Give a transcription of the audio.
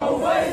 Away!